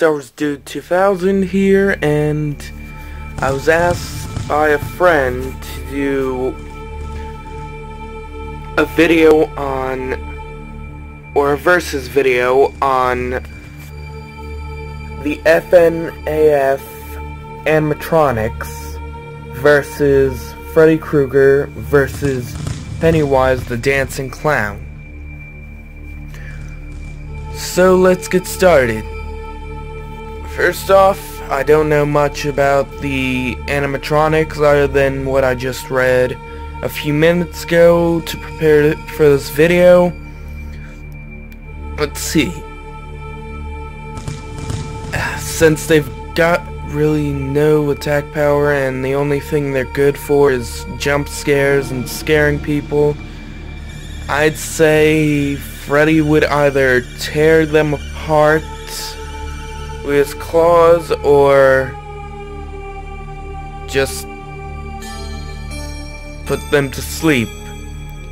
Star Wars Dude 2000 here, and I was asked by a friend to do a video on, or a versus video on the FNAF animatronics versus Freddy Krueger versus Pennywise the Dancing Clown. So let's get started. First off, I don't know much about the animatronics other than what I just read a few minutes ago to prepare for this video. Let's see. Since they've got really no attack power and the only thing they're good for is jump scares and scaring people, I'd say Freddy would either tear them apart with his claws or just put them to sleep.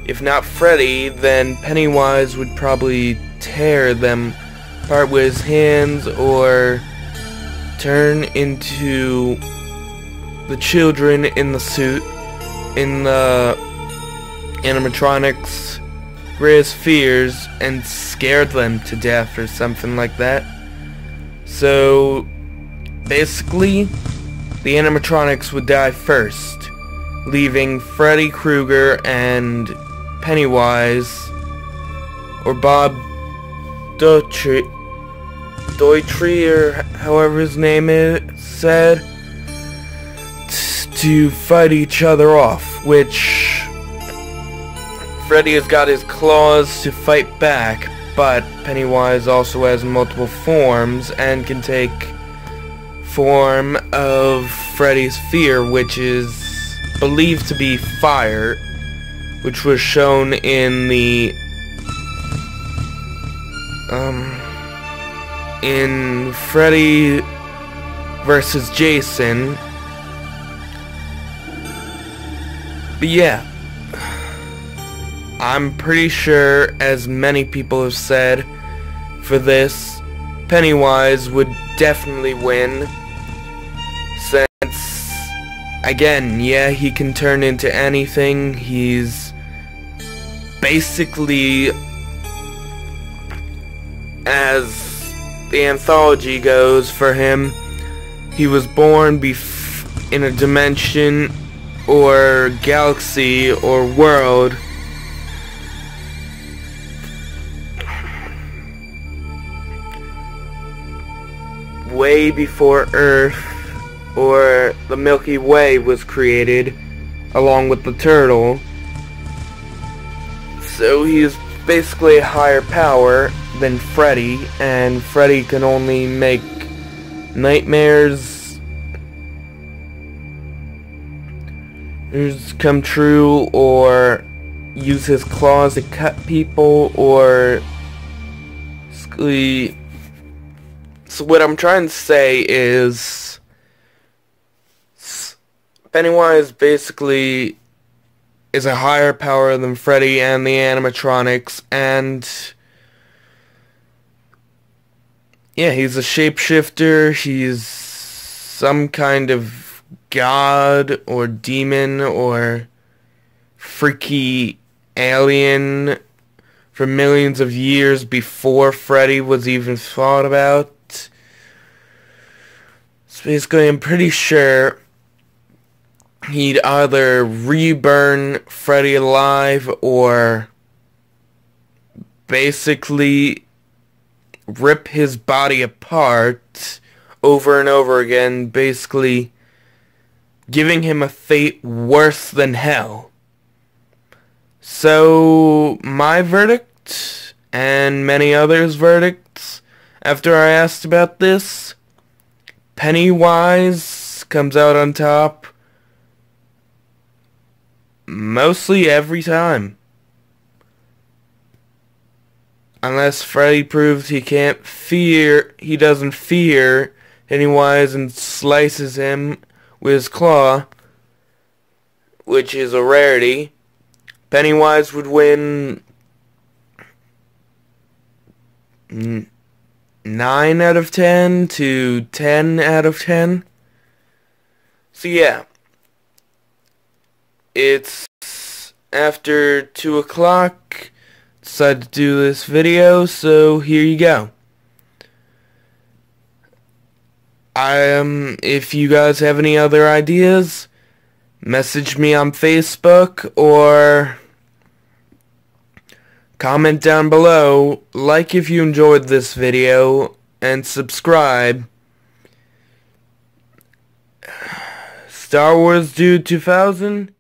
If not Freddy, then Pennywise would probably tear them apart with his hands or turn into the children in the suit in the animatronics greatest fears and scare them to death or something like that. So basically the animatronics would die first, leaving Freddy Krueger and Pennywise or Bob Doitry or however his name is said to fight each other off, which Freddy has got his claws to fight back, but Pennywise also has multiple forms and can take form of Freddy's fear, which is believed to be fire, which was shown in the um in Freddy versus Jason. But yeah, I'm pretty sure, as many people have said, for this, Pennywise would definitely win. Since, again, yeah, he can turn into anything. He's basically, as the anthology goes for him, he was born in a dimension or galaxy or world way before Earth or the Milky Way was created along with the turtle. So he's basically a higher power than Freddy, and Freddy can only make nightmares come true or use his claws to cut people or so what I'm trying to say is Pennywise basically is a higher power than Freddy and the animatronics and yeah, he's a shapeshifter. He's some kind of god or demon or freaky alien for millions of years before Freddy was even thought about. Basically, I'm pretty sure he'd either reburn Freddy alive or basically rip his body apart over and over again, basically giving him a fate worse than hell. So, my verdict, and many others' verdicts, after I asked about this, Pennywise comes out on top mostly every time. Unless Freddy proves he can't fear, he doesn't fear Pennywise and slices him with his claw, which is a rarity, Pennywise would win mm. 9 out of 10 to 10 out of 10. So yeah. It's after 2 o'clock. Decided to do this video, so here you go. I um, if you guys have any other ideas, message me on Facebook or comment down below, like if you enjoyed this video, and subscribe. Star Wars Dude 2000